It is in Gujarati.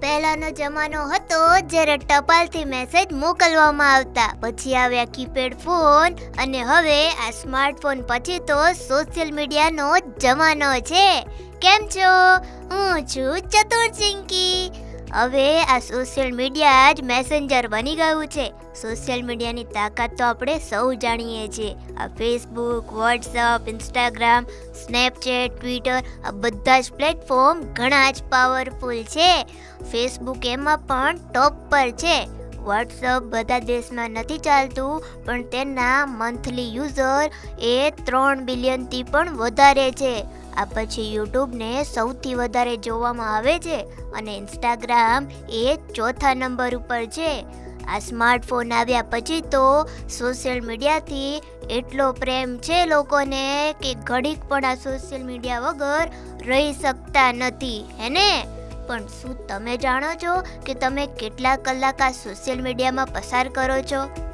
પહેલાનો જમાનો હતો જ્યારે ટપાલથી મેસેજ મોકલવામાં આવતા. પછી આવ્યા કીપેડ ફોન અને હવે આ સ્માર્ટફોન પછી તો સોશિયલ મીડિયાનો જમાનો છે. કેમ છો? હું છું ચતુર ચિંકી હવે આ સોશિયલ મીડિયા જ મેસેન્જર બની ગયું છે. સોશિયલ મીડિયાની તાકાત તો આપણે સૌ જાણીએ છીએ. આ Facebook WhatsApp Instagram Snapchat Twitter આ બધા જ પ્લેટફોર્મ ઘણા જ પાવરફુલ છે. ફેસબુક એમાં પણ ટોપ પર છે. વોટ્સઅપ બધા દેશમાં નથી ચાલતું, પણ તેના મંથલી યુઝર એ ત્રણ બિલિયનથી પણ વધારે છે. આ પછી યુટ્યુબને સૌથી વધારે જોવામાં આવે છે અને ઇન્સ્ટાગ્રામ એ ચોથા નંબર ઉપર છે. આ સ્માર્ટફોન આવ્યા પછી તો સોશિયલ મીડિયાથી એટલો પ્રેમ છે લોકોને કે ઘડીક પણ આ સોશિયલ મીડિયા વગર રહી શકતા નથી હેને પણ શું તમે જાણો છો કે તમે કેટલા કલાક આ સોશિયલ મીડિયામાં પસાર કરો છો?